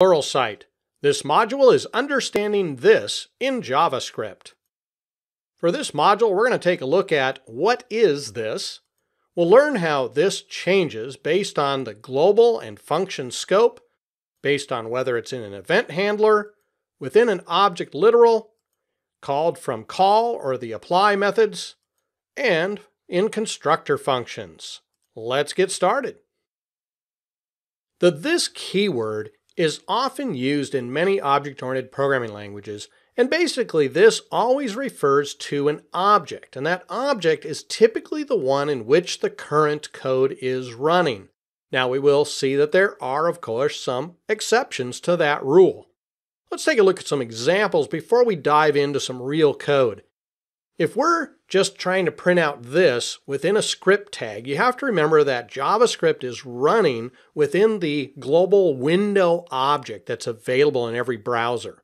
Pluralsight. This module is understanding this in JavaScript. For this module, we're going to take a look at what is this. We'll learn how this changes based on the global and function scope, based on whether it's in an event handler, within an object literal, called from call or the apply methods, and in constructor functions. Let's get started. The this keyword is often used in many object-oriented programming languages, and basically this always refers to an object, and that object is typically the one in which the current code is running. Now we will see that there are, of course, some exceptions to that rule. Let's take a look at some examples before we dive into some real code. If we're just trying to print out this within a script tag, you have to remember that JavaScript is running within the global window object that's available in every browser.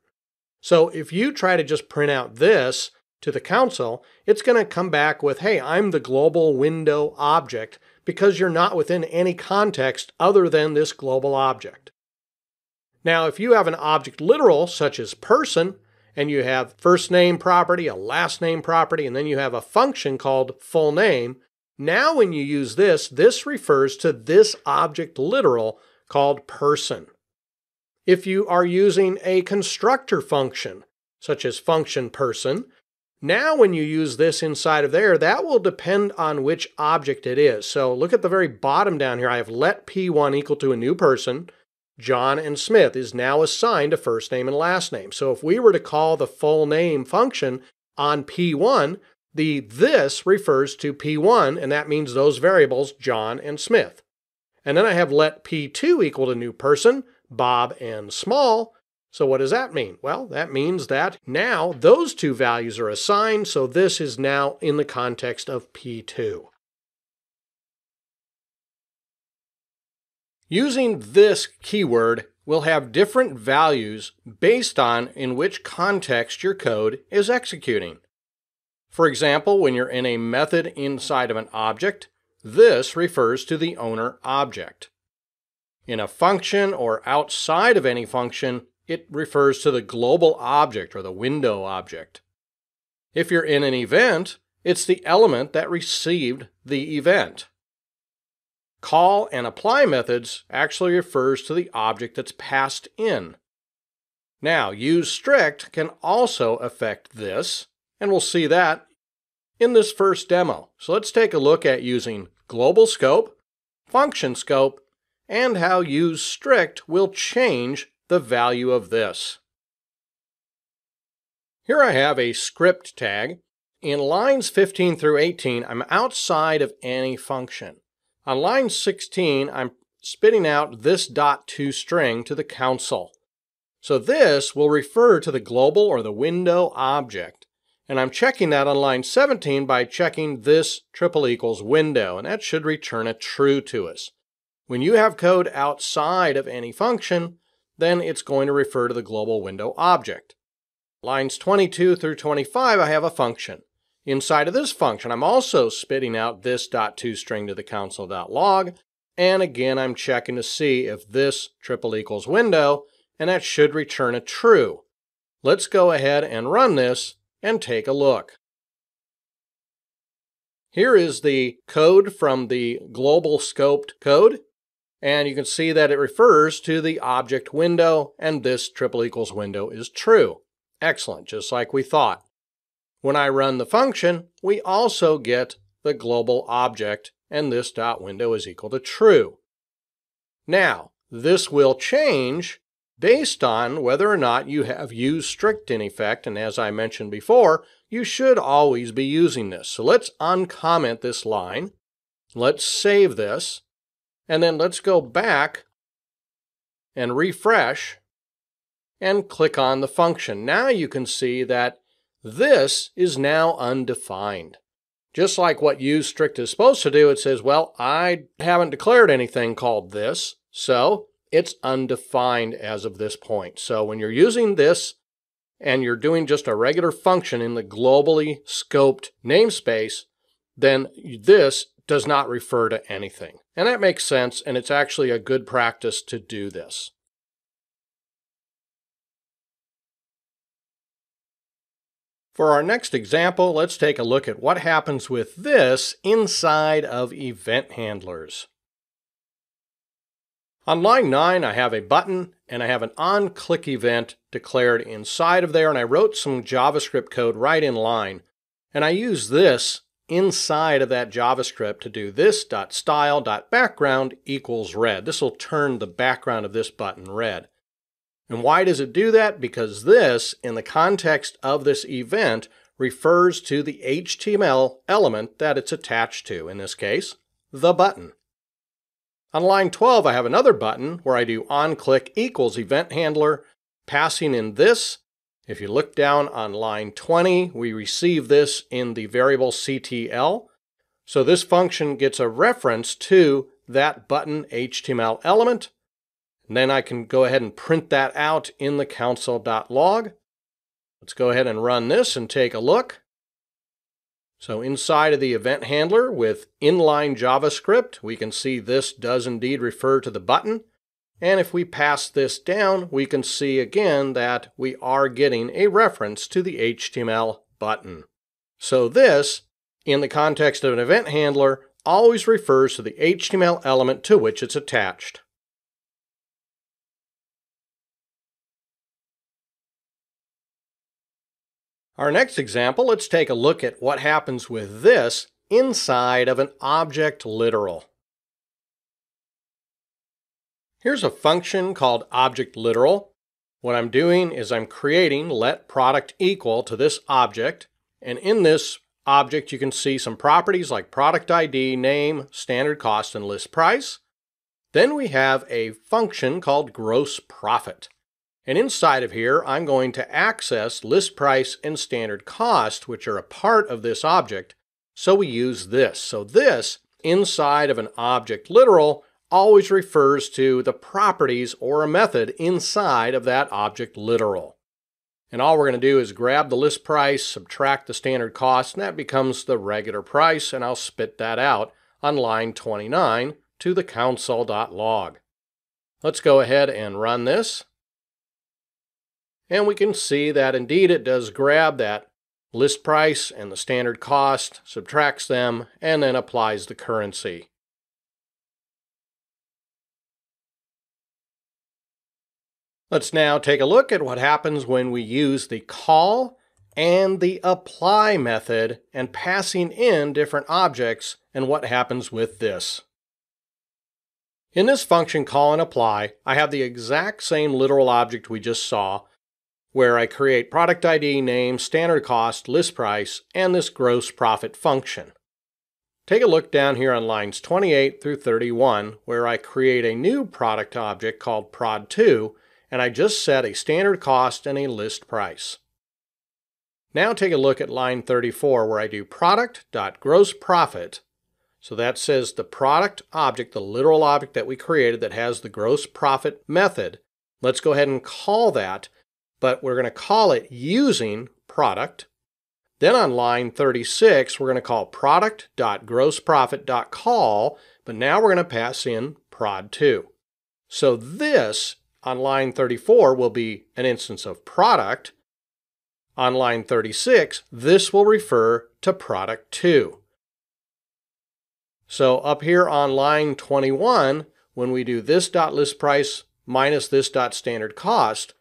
So if you try to just print out this to the console, it's going to come back with, hey, I'm the global window object because you're not within any context other than this global object. Now, if you have an object literal, such as person, and you have first name property, a last name property, and then you have a function called full name, now when you use this, this refers to this object literal called person. If you are using a constructor function, such as function person, now when you use this inside of there, that will depend on which object it is. So look at the very bottom down here. I have let p1 equal to a new person. John and Smith is now assigned a first name and last name. So if we were to call the full name function on P1, the this refers to P1, and that means those variables, John and Smith. And then I have let P2 equal to new person, Bob and Small. So what does that mean? Well, that means that now those two values are assigned, so this is now in the context of P2. Using this keyword will have different values based on in which context your code is executing. For example, when you're in a method inside of an object, this refers to the owner object. In a function or outside of any function, it refers to the global object or the window object. If you're in an event, it's the element that received the event. Call and apply methods actually refers to the object that's passed in. Now, use strict can also affect this, and we'll see that in this first demo. So let's take a look at using global scope, function scope, and how use strict will change the value of this. Here I have a script tag. In lines 15 through 18, I'm outside of any function. On line 16, I'm spitting out this dot to string to the console. So this will refer to the global or the window object. And I'm checking that on line 17 by checking this triple equals window, and that should return a true to us. When you have code outside of any function, then it's going to refer to the global window object. Lines 22 through 25, I have a function. Inside of this function, I'm also spitting out this .toString to the console.log, and again, I'm checking to see if this triple equals window, and that should return a true. Let's go ahead and run this and take a look. Here is the code from the global scoped code, and you can see that it refers to the object window, and this triple equals window is true. Excellent, just like we thought. When I run the function, we also get the global object, and this dot window is equal to true. Now, this will change based on whether or not you have used strict in effect, and as I mentioned before, you should always be using this. So let's uncomment this line. Let's save this, and then let's go back and refresh and click on the function. Now you can see that this is now undefined. Just like what use strict is supposed to do, it says, well, I haven't declared anything called this, so it's undefined as of this point. So when you're using this and you're doing just a regular function in the globally scoped namespace, then this does not refer to anything. And that makes sense, and it's actually a good practice to do this. For our next example, let's take a look at what happens with this inside of event handlers. On line 9, I have a button and I have an on-click event declared inside of there, and I wrote some JavaScript code right in line. And I use this inside of that JavaScript to do this.style.background equals red. This will turn the background of this button red. And why does it do that? Because this, in the context of this event, refers to the HTML element that it's attached to, in this case, the button. On line 12, I have another button where I do onClick equals event handler, passing in this. If you look down on line 20, we receive this in the variable CTL. So this function gets a reference to that button HTML element, and then I can go ahead and print that out in the console.log. Let's go ahead and run this and take a look. So inside of the event handler with inline JavaScript, we can see this does indeed refer to the button. And if we pass this down, we can see again that we are getting a reference to the HTML button. So this, in the context of an event handler, always refers to the HTML element to which it's attached. Our next example, let's take a look at what happens with this inside of an object literal. Here's a function called object literal. What I'm doing is I'm creating let product equal to this object, and in this object you can see some properties like product ID, name, standard cost, and list price. Then we have a function called gross profit. And inside of here, I'm going to access list price and standard cost, which are a part of this object. So we use this. So this, inside of an object literal, always refers to the properties or a method inside of that object literal. And all we're going to do is grab the list price, subtract the standard cost, and that becomes the regular price, and I'll spit that out on line 29 to the console.log. Let's go ahead and run this. And we can see that indeed it does grab that list price and the standard cost, subtracts them, and then applies the currency. Let's now take a look at what happens when we use the call and the apply method and passing in different objects and what happens with this. In this function call and apply, I have the exact same literal object we just saw, where I create product ID, name, standard cost, list price, and this gross profit function. Take a look down here on lines 28 through 31, where I create a new product object called prod2, and I just set a standard cost and a list price. Now take a look at line 34, where I do product.grossprofit. So that says the product object, the literal object that we created that has the gross profit method. Let's go ahead and call that but we're going to call it using product. Then on line 36, we're going to call product.grossprofit.call, but now we're going to pass in prod2. So this on line 34 will be an instance of product. On line 36, this will refer to product 2. So up here on line 21, when we do this dot list price minus this dot standard cost,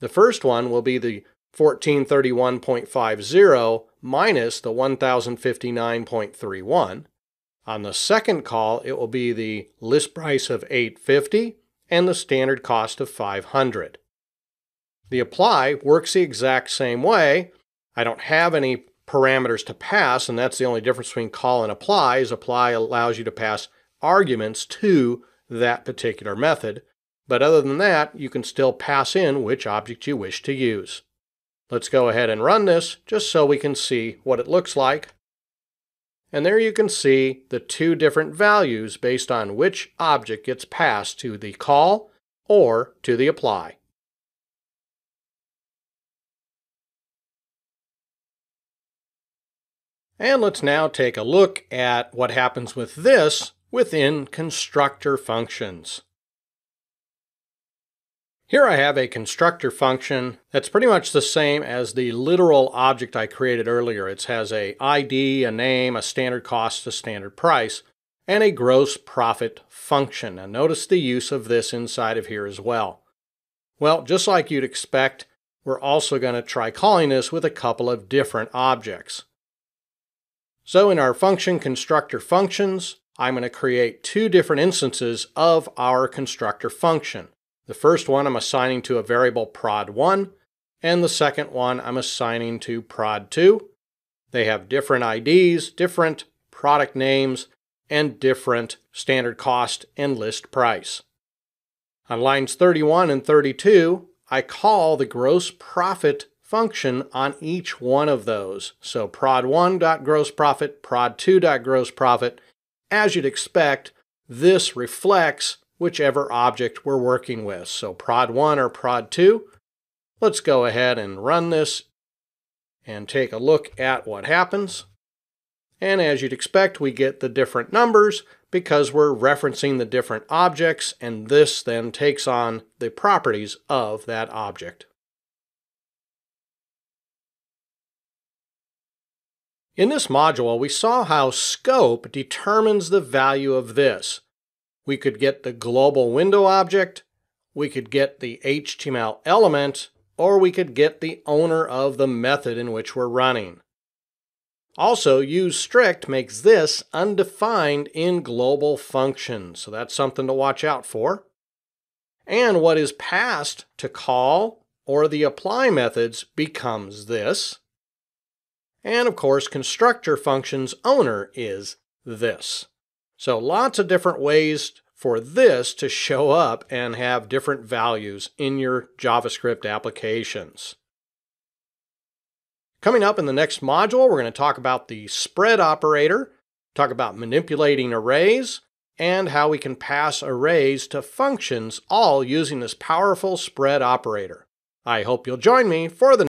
the first one will be the 1431.50 minus the 1059.31. On the second call, it will be the list price of 850 and the standard cost of 500. The apply works the exact same way. I don't have any parameters to pass, and that's the only difference between call and apply is apply allows you to pass arguments to that particular method, but other than that, you can still pass in which object you wish to use. Let's go ahead and run this just so we can see what it looks like. And there you can see the two different values based on which object gets passed to the call or to the apply. And let's now take a look at what happens with this within constructor functions. Here I have a constructor function that's pretty much the same as the literal object I created earlier. It has a ID, a name, a standard cost, a standard price, and a gross profit function. Now notice the use of this inside of here as well. Well, just like you'd expect, we're also going to try calling this with a couple of different objects. So in our function constructor functions, I'm going to create two different instances of our constructor function. The first one I'm assigning to a variable prod1, and the second one I'm assigning to prod2. They have different IDs, different product names, and different standard cost and list price. On lines 31 and 32, I call the gross profit function on each one of those. So prod1.grossprofit, prod2.grossprofit. As you'd expect, this reflects whichever object we're working with. So prod1 or prod2. Let's go ahead and run this and take a look at what happens. And as you'd expect, we get the different numbers because we're referencing the different objects, and this then takes on the properties of that object. In this module, we saw how scope determines the value of this. We could get the global window object, we could get the HTML element, or we could get the owner of the method in which we're running. Also, use strict makes this undefined in global functions, so that's something to watch out for. And what is passed to call or the apply methods becomes this. And of course, constructor functions owner is this. So lots of different ways for this to show up and have different values in your JavaScript applications. Coming up in the next module, we're going to talk about the spread operator, talk about manipulating arrays, and how we can pass arrays to functions all using this powerful spread operator. I hope you'll join me for the